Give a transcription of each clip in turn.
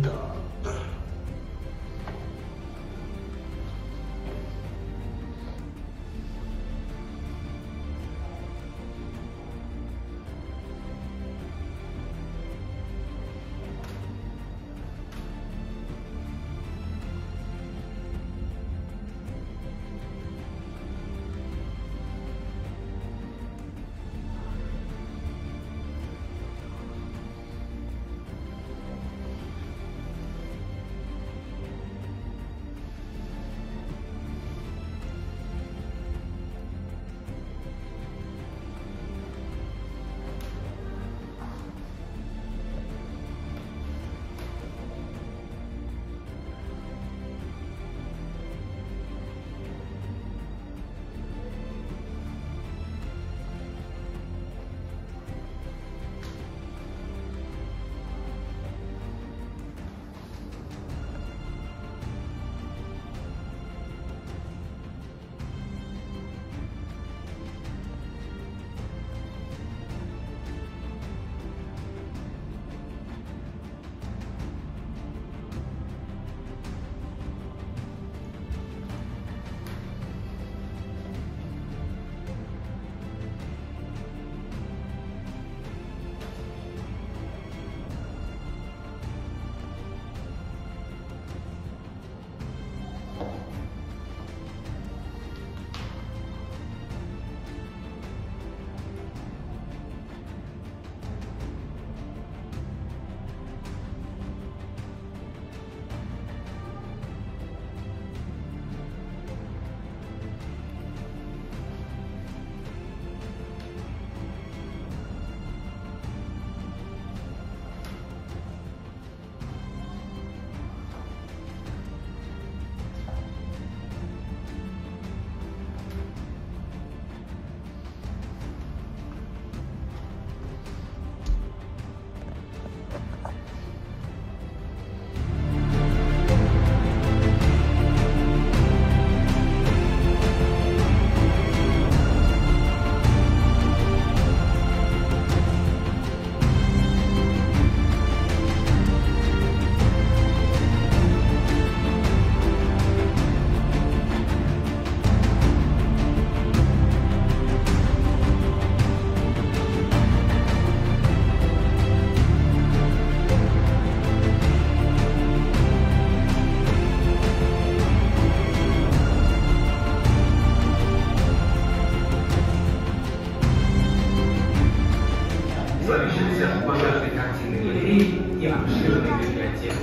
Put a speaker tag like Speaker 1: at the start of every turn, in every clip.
Speaker 1: The. Королевы библиотеки.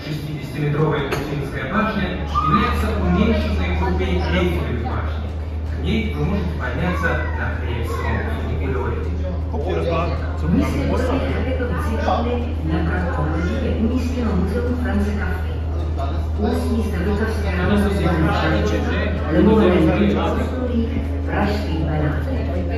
Speaker 1: 60-метровая Путинская башня является уменьшенной копией Эйфелевой башни. К ней вы можете подняться на рельсовом коридоре.
Speaker 2: Миссия Олега Васильевны на Краковке, Миссия Музеум Франца Кавки.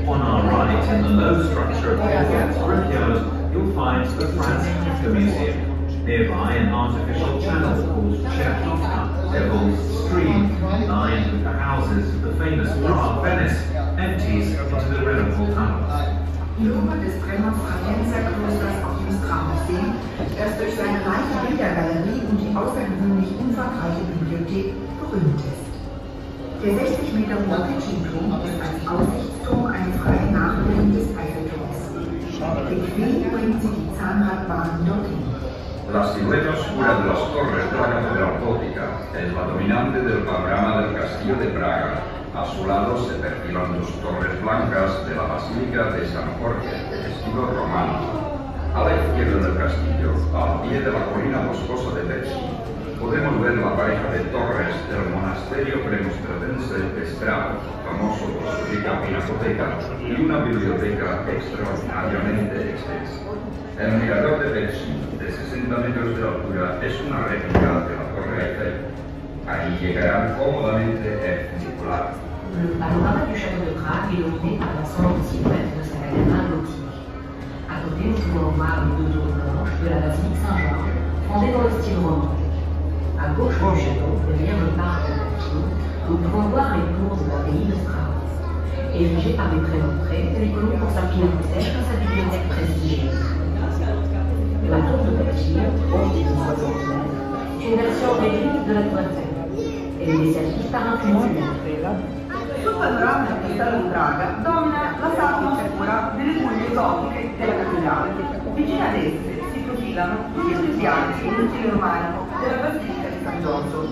Speaker 3: On our right, in the low structure of the Gats you'll find the Franz Museum. Nearby, an artificial channel called Chertovka, Devil's Stream, lined with the houses of the famous Prague Venice, empties into the river tunnels.
Speaker 2: Die Nummer des Bremer-Fragenzerklosters auf dem Stramusee, das durch seine reiche Bildergalerie und die außergewöhnlich umfangreiche Bibliothek berühmt ist. Der 60 Meter hohe Pitchy-Turm ist als Aussichtsturm eine freie Nachbildung des Eiffelturms.
Speaker 4: La silueta oscura de las torres de la Catedral Gótica es la dominante del panorama del Castillo de Praga. A su lado se perfilan dos torres blancas de la Basílica de San Jorge, de estilo romano. A la izquierda del castillo, al pie de la colina boscosa de Pecci, podemos ver la pareja de torres del monasterio premostratense de Strabo, famoso por su rica pinacoteca y una biblioteca extraordinariamente extensa. El mirador de Pecci, de 60 metros de altura, es una réplica de la Torre Eiffel. Ahí llegarán cómodamente el funicular.
Speaker 2: Le panorama du château de Prague est dominé par l'ensemble silhouette de sa cathédrale gothique. À côté, nous pouvons voir blanches de la basilique Saint-Jean, fondée dans le style roman. À gauche du château, derrière le parc de Latine, nous pouvons voir les tours de l'abbaye de Strauss. Érigées par des prémontrés, les colons pour sa pinacothèque et sa bibliothèque prestigieuse. La tour de de 60 mètres, est une version réduite de la tour Eiffel. Elle est desservie par un funiculaire.
Speaker 5: Sul panorama di la sacra oscura delle muglie gotiche della cattedrale. Vicino ad esse si profilano gli impianti in stile romanico della Basilica Gioso.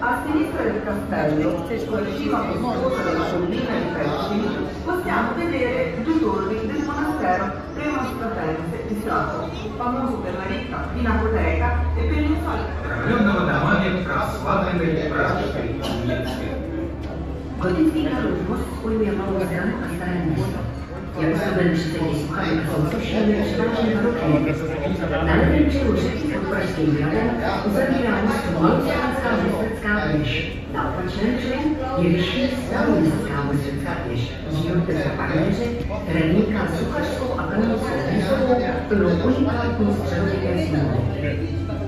Speaker 5: A sinistra del castello, sulla cima costosa della collina di Pesci, possiamo vedere due torri del monastero premonstratense di Strato, famoso per la ricca pinacoteca e per
Speaker 2: l'insolito. Codifica Lumos, William Rosen, Astarenista. Jak sobie myśleli, kończą, to się wyczynają na ruchu. Ale ten czuł, że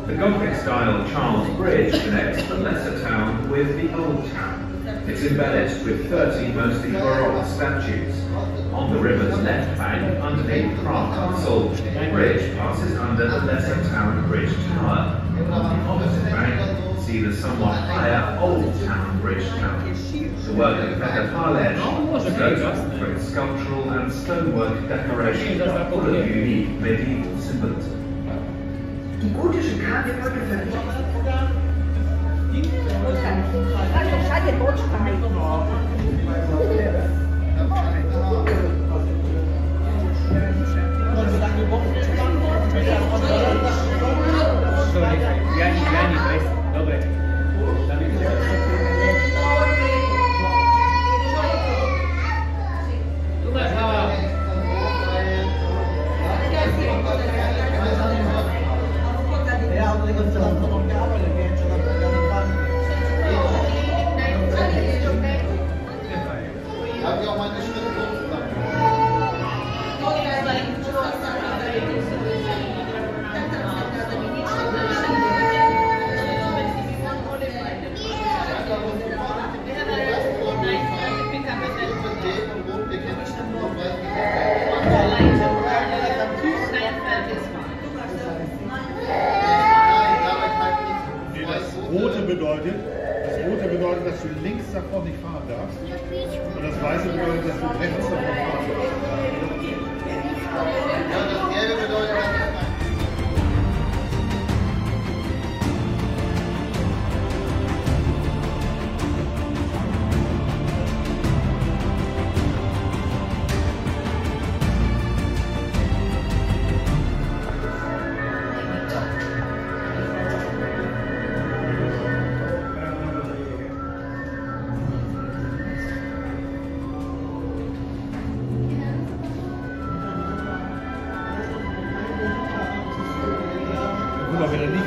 Speaker 3: The Gothic-style Charles Bridge connects the lesser town with the old town. It's embellished with 30 mostly Baroque statues. On the river's left bank, underneath Prague Castle, the bridge passes under the lesser town bridge tower. On the opposite bank, see the somewhat higher Old Town Bridge Tower. The work of Peter Parler is notable for its sculptural and stonework decoration, full of unique medieval symbolism.
Speaker 2: Die Grabfolge
Speaker 6: Добре, добре.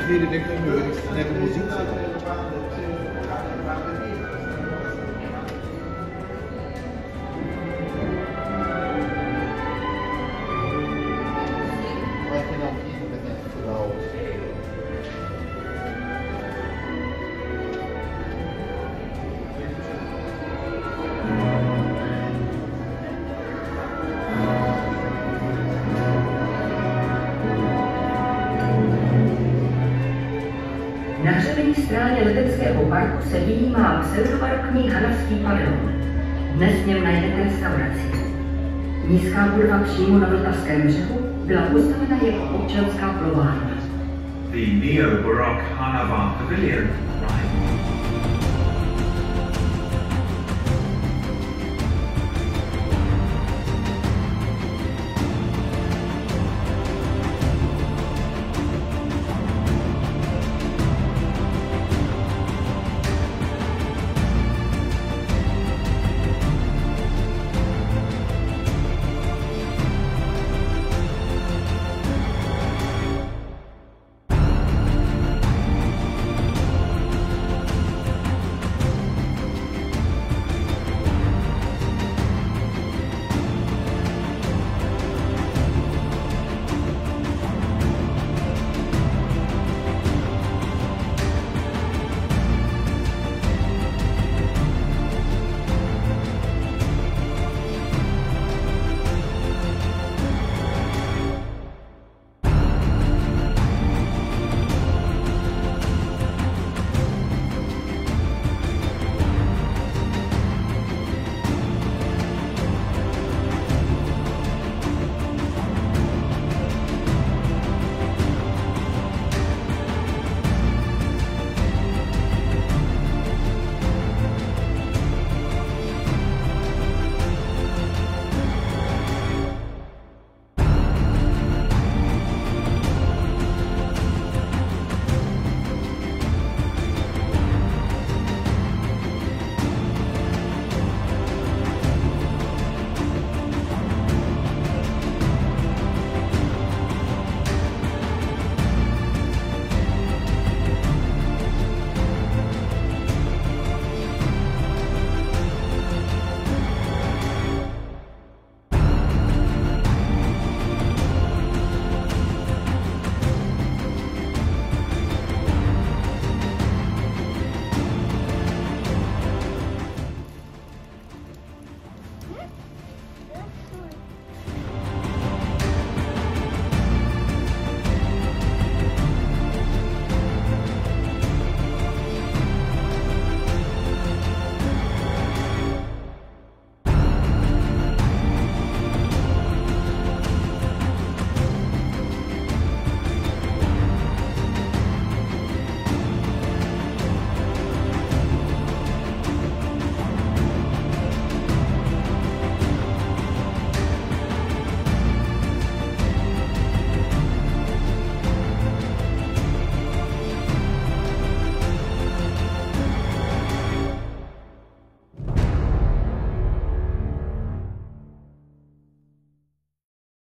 Speaker 6: tweede denk ik, net
Speaker 2: een muziek. Straně leteckého parku se vyjímá pseudobarokní hanařský pavilon. Dnes v něm najdete restauraci. Nízká budova přímo na Vltavském břehu byla postavena jako občanská plovárna.
Speaker 3: The neo-Baroque Hanavan Pavilion